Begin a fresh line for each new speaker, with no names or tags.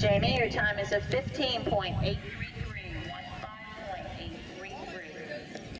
Jamie, your time is a 15.8.